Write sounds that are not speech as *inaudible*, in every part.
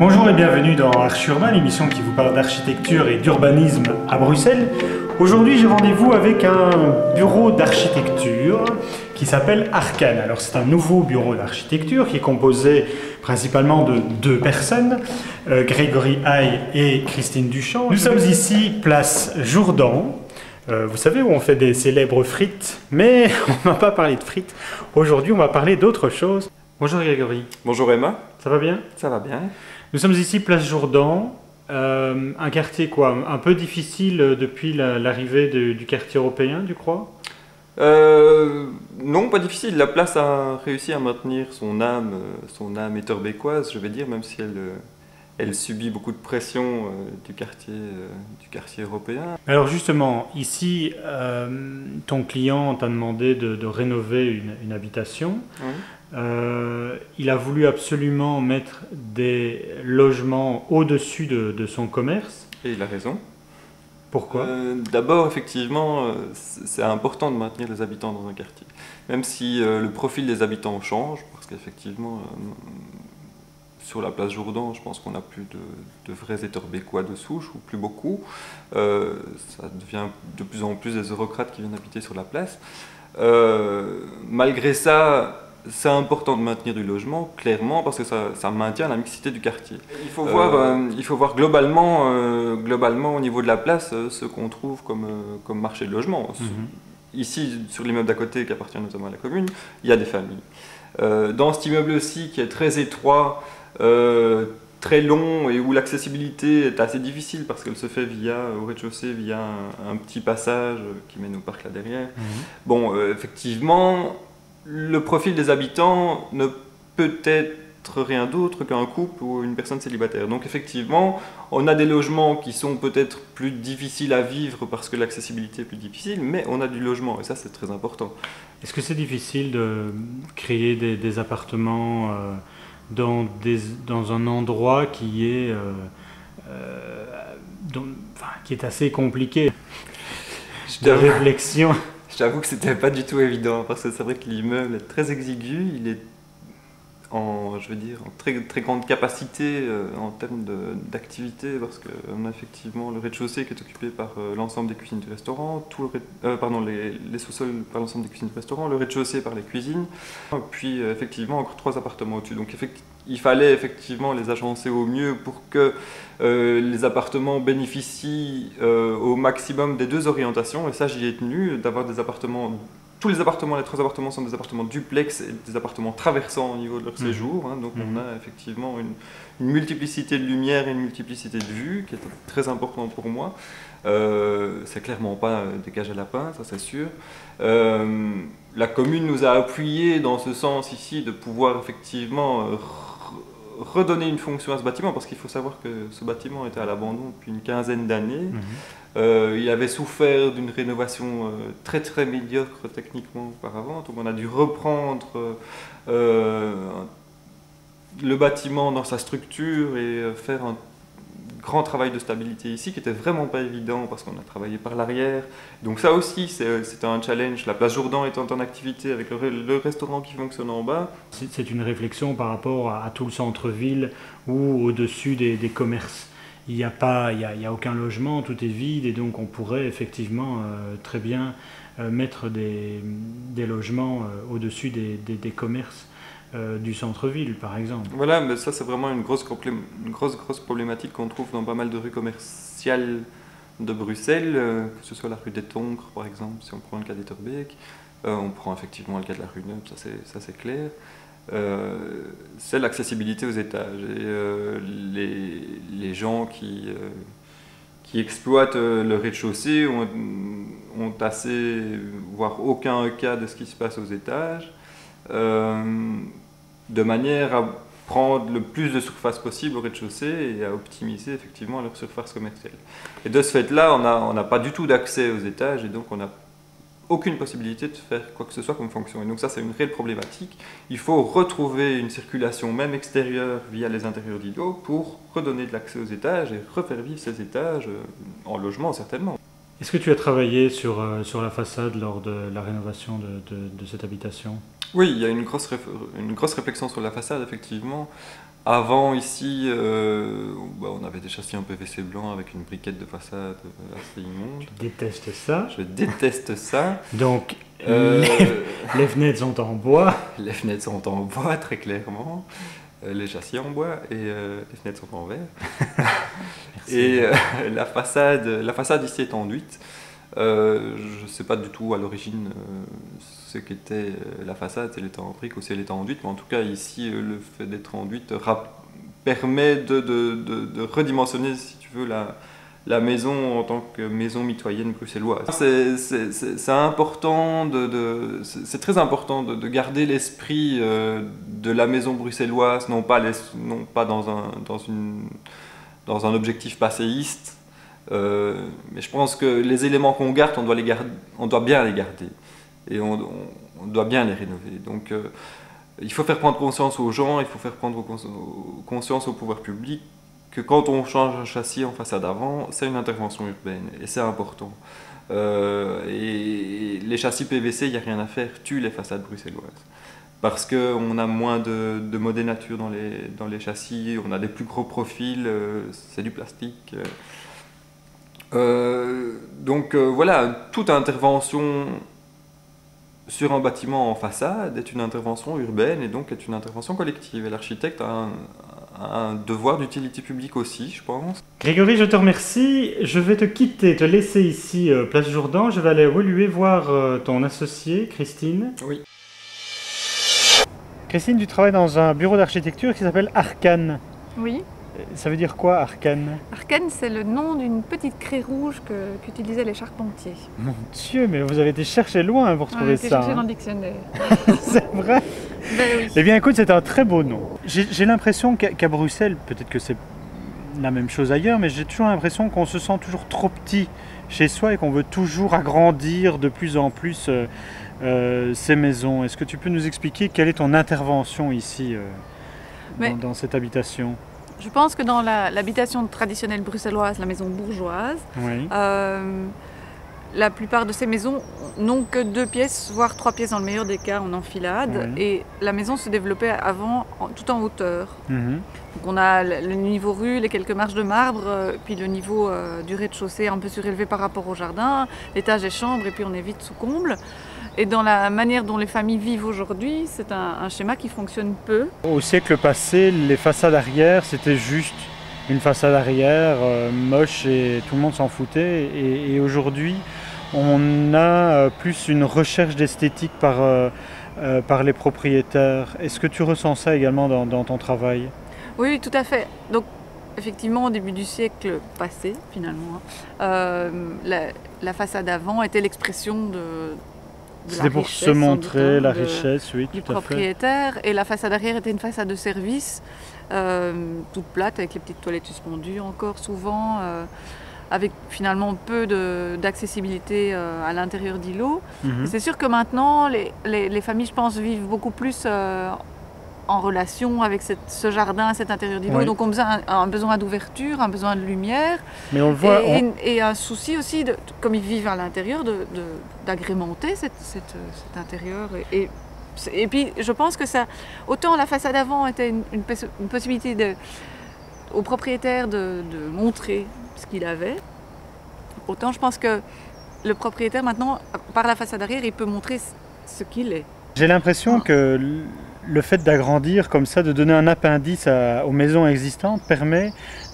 Bonjour et bienvenue dans Arch Urbain, l'émission qui vous parle d'architecture et d'urbanisme à Bruxelles. Aujourd'hui, j'ai rendez-vous avec un bureau d'architecture qui s'appelle Arcane. Alors, c'est un nouveau bureau d'architecture qui est composé principalement de deux personnes, euh, Grégory Haye et Christine Duchamp. Nous sommes ici, place Jourdan. Euh, vous savez où on fait des célèbres frites, mais *laughs* on ne va pas parler de frites. Aujourd'hui, on va parler d'autre chose. Bonjour Grégory. Bonjour Emma. Ça va bien? Ça va bien. Nous sommes ici, place Jourdan. Euh, un quartier quoi Un peu difficile depuis la- l'arrivée du quartier européen, tu crois? Euh, non, pas difficile. La place a réussi à maintenir son âme, euh, son âme étorbécoise, je vais dire, même si elle, elle subit beaucoup de pression euh, du quartier, euh, du quartier européen. Alors justement, ici, ton client t'a demandé de, de rénover une, une habitation. Oui. Euh, il a voulu absolument mettre des logements au-dessus de, de son commerce. Et il a raison. Pourquoi Euh, D'abord, effectivement, euh, c'est important de maintenir les habitants dans un quartier. Même si euh, le profil des habitants change, parce qu'effectivement, sur la place Jourdan, je pense qu'on n'a plus de, de vrais étorbécois de souche, ou plus beaucoup. Euh, ça devient de plus en plus des eurocrates qui viennent habiter sur la place. Euh, malgré ça, c'est important de maintenir du logement, clairement, parce que ça, ça maintient la mixité du quartier. Il faut, Euh, voir, euh, il faut voir globalement, euh, globalement au niveau de la place euh, ce qu'on trouve comme, euh, comme marché de logement. Mhm. Ici, sur l'immeuble d'à côté, qui appartient notamment à la commune, il y a des familles. Euh, dans cet immeuble-ci, qui est très étroit, euh, très long et où l'accessibilité est assez difficile parce qu'elle se fait via, au rez-de-chaussée via un, un petit passage qui mène au parc là derrière. Mhm. Bon, euh, effectivement, le profil des habitants ne peut être rien d'autre qu'un couple ou une personne célibataire. Donc effectivement, on a des logements qui sont peut-être plus difficiles à vivre parce que l'accessibilité est plus difficile, mais on a du logement et ça c'est très important. Est-ce que c'est difficile de créer des, des appartements euh, dans, des, dans un endroit qui est, euh, euh, enfin, qui est assez compliqué de réflexion? Je t'avoue que c'était pas du tout évident parce que c'est vrai que l'immeuble est très exigu, il est en, je veux dire, en très, très grande capacité euh, en termes d'activité parce qu'on a effectivement le rez-de-chaussée qui est occupé par euh, l'ensemble des cuisines du restaurant, tout le euh, pardon, les, sous-sols par l'ensemble des cuisines du restaurant, le rez-de-chaussée par les cuisines, puis euh, effectivement encore trois appartements au-dessus. Donc effecti- il fallait effectivement les agencer au mieux pour que euh, les appartements bénéficient euh, au maximum des deux orientations, et ça j'y ai tenu, d'avoir des appartements tous les appartements, les trois appartements sont des appartements duplex et des appartements traversants au niveau de leur Mhm. séjour. hein. donc on a effectivement une, une multiplicité de lumière et une multiplicité de vues qui est très important pour moi. Euh, c'est clairement pas des cages à lapins, ça c'est sûr. La commune nous a appuyé dans ce sens ici de pouvoir effectivement redonner une fonction à ce bâtiment parce qu'il faut savoir que ce bâtiment était à l'abandon depuis une quinzaine d'années. Mhm. Euh, il avait souffert d'une rénovation euh, très très médiocre techniquement auparavant, donc on a dû reprendre euh, le bâtiment dans sa structure et faire un grand travail de stabilité ici qui était vraiment pas évident parce qu'on a travaillé par l'arrière. Donc ça aussi c'est- c'était un challenge. La place Jourdan étant en activité avec le, re- le restaurant qui fonctionne en bas, C'est une réflexion par rapport à, tout le centre-ville ou au-dessus des, commerces. Il n'y a, pas- il y a, a aucun logement, tout est vide et donc on pourrait effectivement euh, très bien euh, mettre des, logements euh, au-dessus des, des- des commerces euh, du centre-ville par exemple. Voilà, mais ça c'est vraiment une grosse, grosse, grosse problématique qu'on trouve dans pas mal de rues commerciales de Bruxelles, euh, que ce soit la rue des Tongres par exemple, si on prend le cas d'Etterbeek, euh, on prend effectivement le cas de la rue Neuve, ça c'est, clair. Euh, c'est l'accessibilité aux étages les, les gens qui, qui exploitent le rez-de-chaussée ont assez, voire aucun cas de ce qui se passe aux étages. Euh, de manière à prendre le plus de surface possible au rez-de-chaussée et à optimiser effectivement leur surface commerciale. Et de ce fait-là, on n'a pas du tout d'accès aux étages et donc on n'a aucune possibilité de faire quoi que ce soit comme fonction. Et donc ça, c'est une réelle problématique. Il faut retrouver une circulation même extérieure via les intérieurs d'îlots pour redonner de l'accès aux étages et refaire vivre ces étages euh, en logement certainement. Est-ce que tu as travaillé sur, euh, sur la façade lors de la rénovation de, de- de cette habitation? Oui, il y a une grosse, réf- une grosse réflexion sur la façade, effectivement. Avant, ici, euh, bah, on avait des châssis en PVC blanc avec une briquette de façade assez immonde. Je déteste ça? Je déteste ça. Donc, euh, les, fenêtres sont en bois? Les fenêtres sont en bois, très clairement. Euh, les châssis en bois et les fenêtres sont en verre. Et *laughs* la, façade, la façade ici est enduite. je ne sais pas du tout à l'origine ce qu'était euh, la façade, si elle était en brique ou si elle était enduite, mais en tout cas ici euh, le fait d'être enduite permet de, de, de, redimensionner, si tu veux, la, la maison en tant que maison mitoyenne bruxelloise. C'est important, de, c'est très important de, garder l'esprit euh, de la maison bruxelloise, non pas, les, non pas dans, un, dans, une, dans un objectif passéiste, mais je pense que les éléments qu'on garde, on doit, les garder, on doit bien les garder et on, doit bien les rénover. Donc euh, il faut faire prendre conscience aux gens, il faut faire prendre conscience au pouvoir public que quand on change un châssis en façade avant, c'est une intervention urbaine et c'est important. Euh, et les châssis PVC, il n'y a rien à faire, tue les façades bruxelloises. Parce qu'on a moins de, de modèles nature dans les, dans les châssis, on a des plus gros profils, euh, c'est du plastique. donc voilà, toute intervention sur un bâtiment en façade est une intervention urbaine et donc est une intervention collective. Et l'architecte a un, devoir d'utilité publique aussi, je pense. Grégory, je te remercie. Je vais te quitter, te laisser ici, euh, Place Jourdan. Je vais aller évoluer voir euh, ton associé, Christine. Oui. Christine, tu travailles dans un bureau d'architecture qui s'appelle Arcane. Oui. Ça veut dire quoi, arcane Arcane, c'est le nom d'une petite craie rouge qu'utilisaient les charpentiers. Mon Dieu, mais vous avez été chercher loin pour trouver ça. chercher dans le dictionnaire. *laughs* c'est vrai? Ben oui. Eh bien, écoute, c'est un très beau nom. J'ai l'impression qu'à Bruxelles, peut-être que c'est la même chose ailleurs, mais j'ai toujours l'impression qu'on se sent toujours trop petit chez soi et qu'on veut toujours agrandir de plus en plus euh, euh, ces maisons. Est-ce que tu peux nous expliquer quelle est ton intervention ici euh, dans cette habitation? je pense que dans l'habitation traditionnelle bruxelloise, la maison bourgeoise, euh, la plupart de ces maisons n'ont que deux pièces, voire trois pièces dans le meilleur des cas en enfilade. Et la maison se développait avant tout en hauteur. Mhm. Donc on a le niveau rue, les quelques marches de marbre, puis le niveau du rez-de-chaussée un peu surélevé par rapport au jardin, l'étage des chambres, et puis on est vite sous comble. Et dans la manière dont les familles vivent aujourd'hui, c'est un, schéma qui fonctionne peu. Au siècle passé, les façades arrière, c'était juste une façade arrière euh, moche et tout le monde s'en foutait. Et, aujourd'hui, on a euh, plus une recherche d'esthétique par, euh, par les propriétaires. Est-ce que tu ressens ça également dans, ton travail? Oui, tout à fait. Donc, effectivement, au début du siècle passé, finalement, hein, la, façade avant était l'expression de, c'était pour se montrer la richesse, oui, du propriétaire. Et la façade arrière était une façade de service, euh, toute plate, avec les petites toilettes suspendues encore souvent, euh, avec finalement peu d'accessibilité euh, à l'intérieur d'îlots. Mhm. C'est sûr que maintenant, les, les, familles, je pense, vivent beaucoup plus en relation avec ce jardin, cet intérieur d'îlot. Donc on a un, besoin d'ouverture, un besoin de lumière. Mais on le voit. Et, un souci aussi, de, comme ils vivent à l'intérieur, d'agrémenter de, cet intérieur. Et, et, puis je pense que ça, autant la façade avant était une, une, possibilité de, au propriétaire de, montrer ce qu'il avait, autant je pense que le propriétaire maintenant, par la façade arrière, il peut montrer ce qu'il est. J'ai l'impression que le fait d'agrandir comme ça, de donner un appendice aux maisons existantes, permet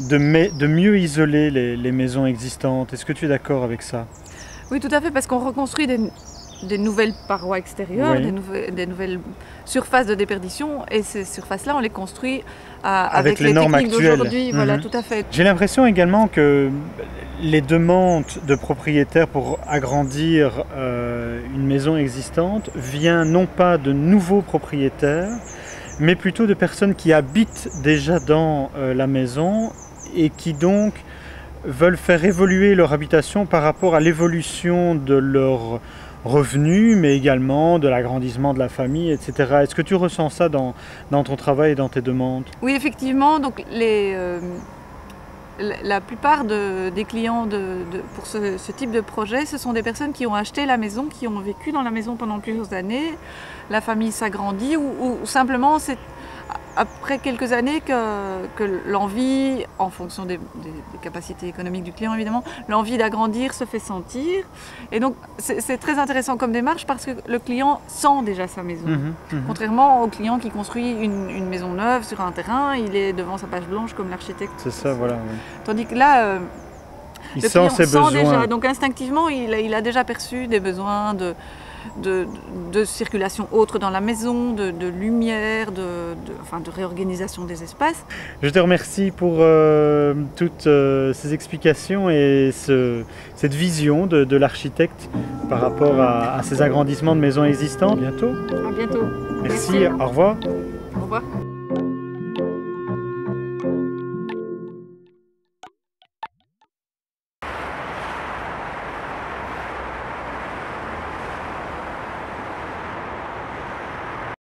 de, mieux isoler les, maisons existantes. Est-ce que tu es d'accord avec ça? Oui, tout à fait, parce qu'on reconstruit des, nouvelles parois extérieures, des, nouvelles surfaces de déperdition, et ces surfaces-là, on les construit avec, les, normes actuelles. Voilà, mhm. tout à fait. J'ai l'impression également que les demandes de propriétaires pour agrandir euh, une maison existante viennent non pas de nouveaux propriétaires, mais plutôt de personnes qui habitent déjà dans euh, la maison et qui donc veulent faire évoluer leur habitation par rapport à l'évolution de leurs revenus, mais également de l'agrandissement de la famille, etc. Est-ce que tu ressens ça dans, dans, ton travail et dans tes demandes? Oui, effectivement. Donc les, euh, la plupart des clients pour ce, type de projet, ce sont des personnes qui ont acheté la maison, qui ont vécu dans la maison pendant plusieurs années, la famille s'agrandit ou, simplement après quelques années que, que l'envie, en fonction des, capacités économiques du client évidemment, l'envie d'agrandir se fait sentir. Et donc c'est très intéressant comme démarche parce que le client sent déjà sa maison. Mhm, mhm. Contrairement au client qui construit une, maison neuve sur un terrain, il est devant sa page blanche comme l'architecte. C'est ça, voilà. Tandis que là, euh, il sent ses besoins. Déjà, donc instinctivement, il, il a déjà perçu des besoins de de, circulation autre dans la maison, de, lumière, de, enfin, de réorganisation des espaces. Je te remercie pour euh, toutes euh, ces explications et cette vision de, l'architecte par rapport à, ces agrandissements de maisons existantes. À bientôt. À bientôt. Merci. Merci. au revoir. Au revoir.